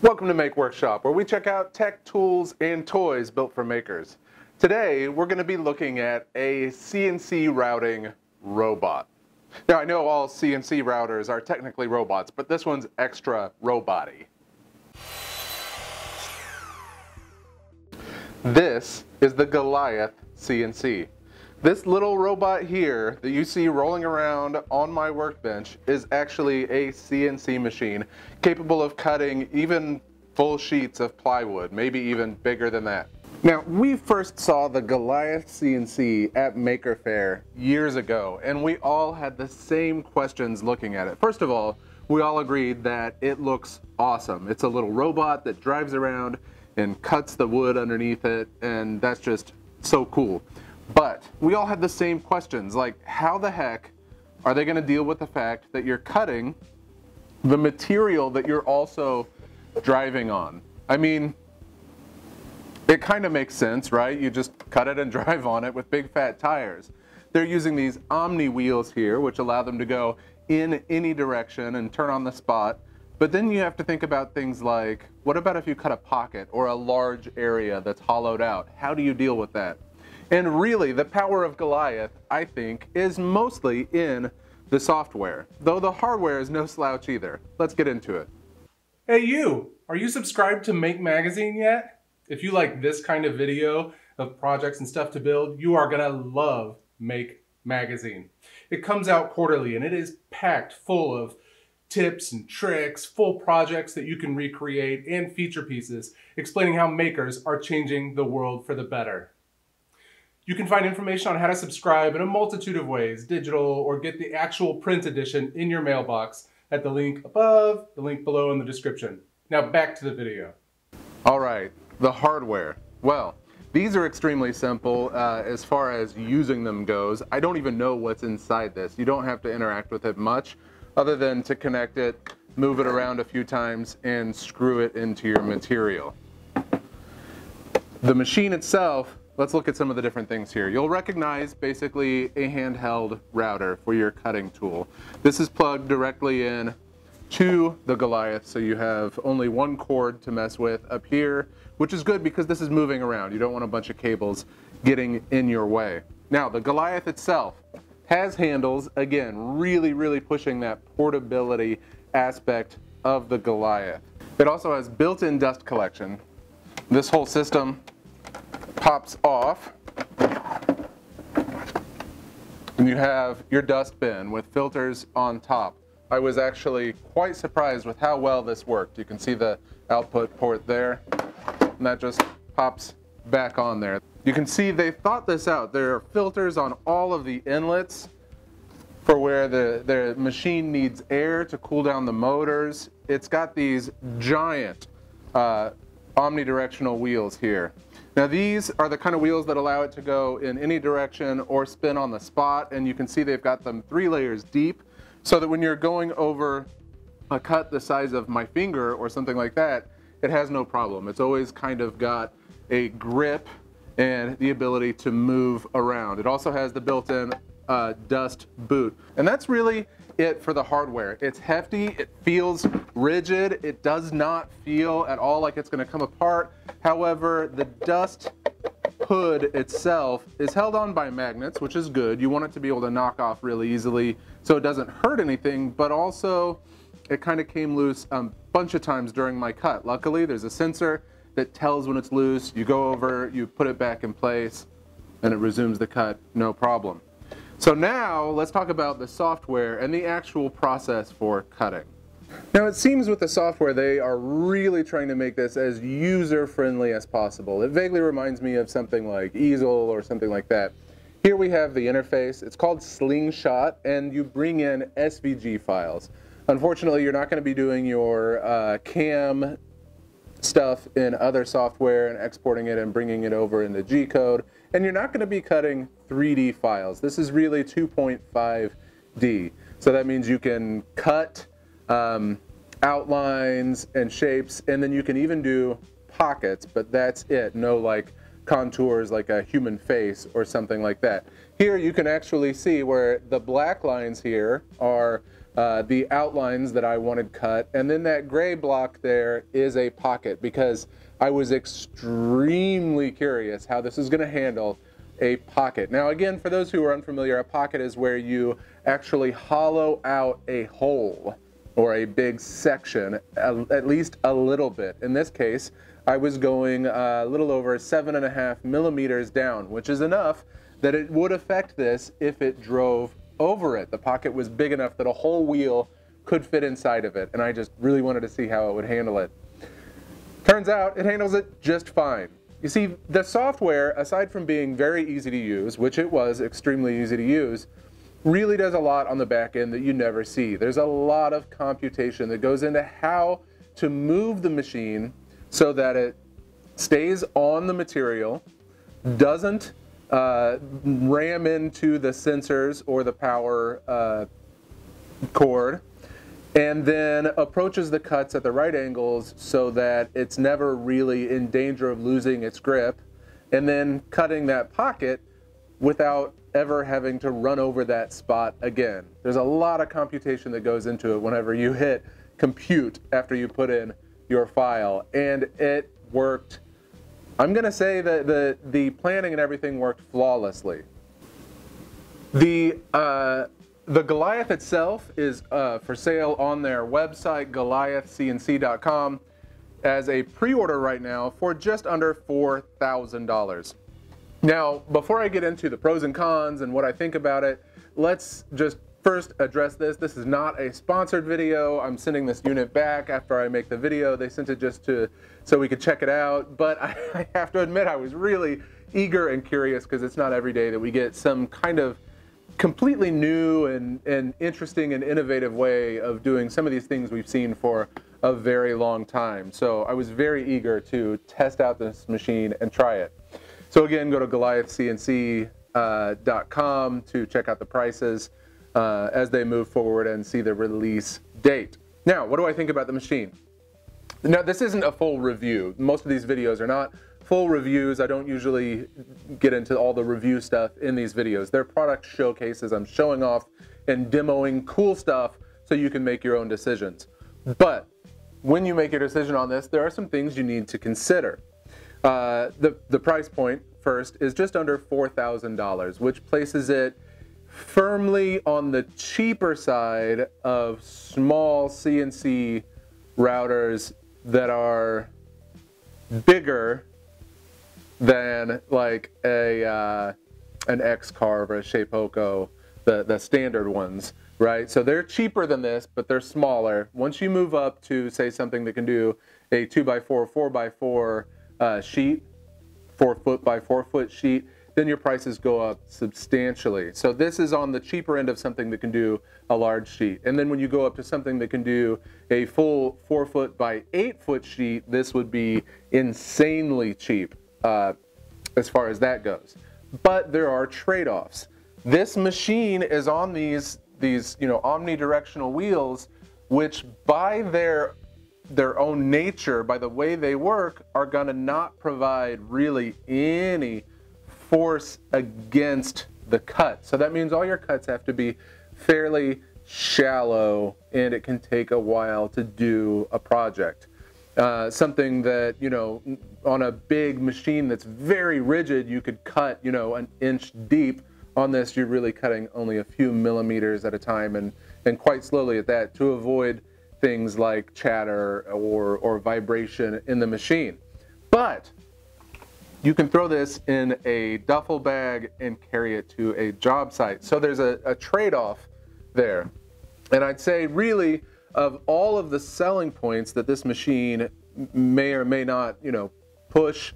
Welcome to Make Workshop, where we check out tech, tools, and toys built for makers. Today, we're going to be looking at a CNC routing robot. Now, I know all CNC routers are technically robots, but this one's extra robot-y. This is the Goliath CNC. This little robot here that you see rolling around on my workbench is actually a CNC machine capable of cutting even full sheets of plywood, maybe even bigger than that. Now, we first saw the Goliath CNC at Maker Faire years ago, and we all had the same questions looking at it. First of all, we all agreed that it looks awesome. It's a little robot that drives around and cuts the wood underneath it, and that's just so cool. But we all had the same questions, like how the heck are they gonna deal with the fact that you're cutting the material that you're also driving on? I mean, it kind of makes sense, right? You just cut it and drive on it with big fat tires. They're using these Omni wheels here, which allow them to go in any direction and turn on the spot. But then you have to think about things like, what about if you cut a pocket or a large area that's hollowed out? How do you deal with that? And really, the power of Goliath, I think, is mostly in the software, though the hardware is no slouch either. Let's get into it. Hey you, are you subscribed to Make Magazine yet? If you like this kind of video of projects and stuff to build, you are gonna love Make Magazine. It comes out quarterly and it is packed full of tips and tricks, full projects that you can recreate, and feature pieces explaining how makers are changing the world for the better. You can find information on how to subscribe in a multitude of ways, digital or get the actual print edition in your mailbox at the link above, the link below in the description. Now back to the video. All right, the hardware. Well, these are extremely simple uh, as far as using them goes. I don't even know what's inside this. You don't have to interact with it much other than to connect it, move it around a few times, and screw it into your material. The machine itself Let's look at some of the different things here. You'll recognize basically a handheld router for your cutting tool. This is plugged directly in to the Goliath, so you have only one cord to mess with up here, which is good because this is moving around. You don't want a bunch of cables getting in your way. Now, the Goliath itself has handles, again, really, really pushing that portability aspect of the Goliath. It also has built-in dust collection. This whole system pops off and you have your dust bin with filters on top. I was actually quite surprised with how well this worked. You can see the output port there and that just pops back on there. You can see they thought this out. There are filters on all of the inlets for where the, the machine needs air to cool down the motors. It's got these giant uh, omnidirectional wheels here. Now these are the kind of wheels that allow it to go in any direction or spin on the spot and you can see they've got them three layers deep so that when you're going over a cut the size of my finger or something like that, it has no problem. It's always kind of got a grip and the ability to move around. It also has the built-in uh, dust boot. And that's really it for the hardware. It's hefty, it feels rigid, it does not feel at all like it's gonna come apart. However, the dust hood itself is held on by magnets, which is good. You want it to be able to knock off really easily so it doesn't hurt anything, but also it kind of came loose a bunch of times during my cut. Luckily, there's a sensor that tells when it's loose. You go over, you put it back in place, and it resumes the cut, no problem. So now let's talk about the software and the actual process for cutting. Now it seems with the software they are really trying to make this as user-friendly as possible. It vaguely reminds me of something like Easel or something like that. Here we have the interface. It's called Slingshot and you bring in SVG files. Unfortunately, you're not going to be doing your uh, CAM stuff in other software and exporting it and bringing it over in the G code. And you're not going to be cutting 3D files. This is really 2.5D. So that means you can cut um, outlines and shapes, and then you can even do pockets, but that's it. No like contours like a human face or something like that. Here you can actually see where the black lines here are uh, the outlines that I wanted cut. And then that gray block there is a pocket because I was extremely curious how this is going to handle a pocket. Now again, for those who are unfamiliar, a pocket is where you actually hollow out a hole or a big section, at least a little bit. In this case, I was going a little over seven and a half millimeters down, which is enough that it would affect this if it drove over it. The pocket was big enough that a whole wheel could fit inside of it, and I just really wanted to see how it would handle it. Turns out it handles it just fine. You see, the software, aside from being very easy to use, which it was extremely easy to use, really does a lot on the back end that you never see. There's a lot of computation that goes into how to move the machine so that it stays on the material, doesn't uh, ram into the sensors or the power uh, cord, and then approaches the cuts at the right angles so that it's never really in danger of losing its grip, and then cutting that pocket without ever having to run over that spot again. There's a lot of computation that goes into it whenever you hit compute after you put in your file, and it worked. I'm going to say that the, the planning and everything worked flawlessly. The uh, the Goliath itself is uh, for sale on their website, goliathcnc.com, as a pre-order right now for just under $4,000. Now, before I get into the pros and cons and what I think about it, let's just first address this. This is not a sponsored video. I'm sending this unit back after I make the video. They sent it just to so we could check it out. But I, I have to admit I was really eager and curious because it's not every day that we get some kind of completely new and, and interesting and innovative way of doing some of these things we've seen for a very long time. So I was very eager to test out this machine and try it. So again, go to goliathcnc.com uh, to check out the prices uh, as they move forward and see the release date. Now, what do I think about the machine? Now, this isn't a full review. Most of these videos are not full reviews. I don't usually get into all the review stuff in these videos. They're product showcases. I'm showing off and demoing cool stuff so you can make your own decisions. But when you make your decision on this, there are some things you need to consider. Uh, the, the price point first is just under $4,000, which places it firmly on the cheaper side of small CNC routers that are bigger than like a uh, an X-Carve or a Shapeoko, the, the standard ones, right? So they're cheaper than this, but they're smaller. Once you move up to say something that can do a two by four, four by four uh, sheet, 4 foot by 4 foot sheet, then your prices go up substantially. So this is on the cheaper end of something that can do a large sheet. And then when you go up to something that can do a full 4 foot by 8 foot sheet, this would be insanely cheap uh, as far as that goes. But there are trade-offs. This machine is on these these you know omnidirectional wheels, which by their their own nature, by the way they work, are going to not provide really any force against the cut. So that means all your cuts have to be fairly shallow and it can take a while to do a project. Uh, something that, you know, on a big machine that's very rigid, you could cut, you know, an inch deep. On this, you're really cutting only a few millimeters at a time and, and quite slowly at that to avoid things like chatter or, or vibration in the machine. But you can throw this in a duffel bag and carry it to a job site. So there's a, a trade-off there. And I'd say really of all of the selling points that this machine may or may not, you know, push,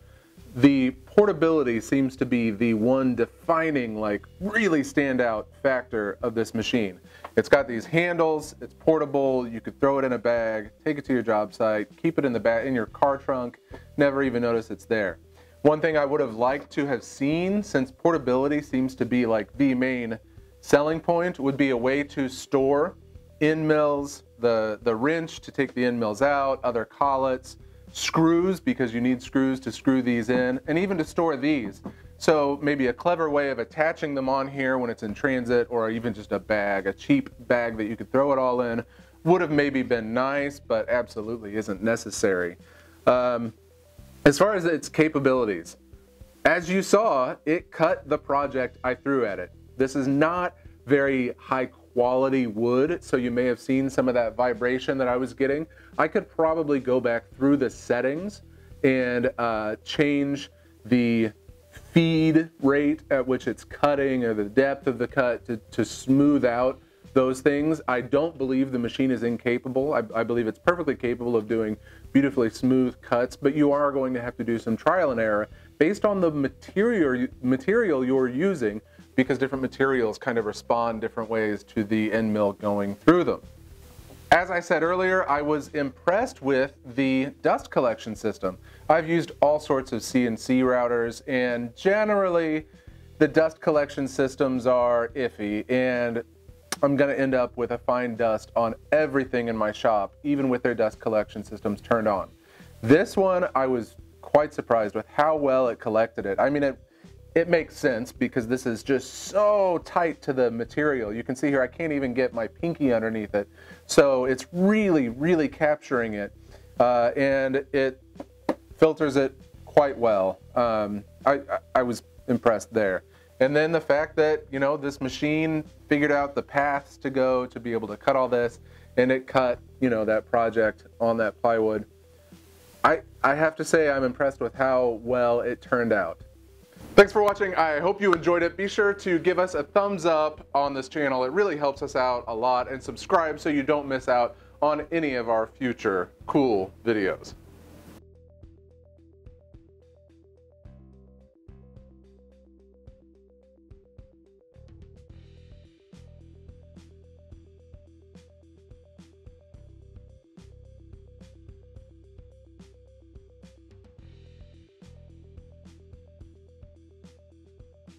the portability seems to be the one defining, like, really standout factor of this machine. It's got these handles, it's portable, you could throw it in a bag, take it to your job site, keep it in the back in your car trunk, never even notice it's there. One thing I would have liked to have seen, since portability seems to be like the main selling point, would be a way to store end mills, the, the wrench to take the end mills out, other collets, screws because you need screws to screw these in, and even to store these. So maybe a clever way of attaching them on here when it's in transit or even just a bag, a cheap bag that you could throw it all in would have maybe been nice, but absolutely isn't necessary. Um, as far as its capabilities, as you saw, it cut the project I threw at it. This is not very high quality wood, so you may have seen some of that vibration that I was getting. I could probably go back through the settings and uh, change the feed rate at which it's cutting or the depth of the cut to, to smooth out those things. I don't believe the machine is incapable. I, I, believe it's perfectly capable of doing beautifully smooth cuts, but you are going to have to do some trial and error based on the material, material you're using because different materials kind of respond different ways to the end mill going through them. As I said earlier, I was impressed with the dust collection system. I've used all sorts of CNC routers and generally the dust collection systems are iffy and I'm gonna end up with a fine dust on everything in my shop, even with their dust collection systems turned on. This one, I was quite surprised with how well it collected it. I mean, it, it makes sense because this is just so tight to the material. You can see here, I can't even get my pinky underneath it. So it's really, really capturing it. Uh, and it filters it quite well. Um, I, I, I was impressed there. And then the fact that, you know, this machine figured out the paths to go to be able to cut all this and it cut, you know, that project on that plywood. I, I have to say I'm impressed with how well it turned out. Thanks for watching. I hope you enjoyed it. Be sure to give us a thumbs up on this channel. It really helps us out a lot and subscribe so you don't miss out on any of our future cool videos.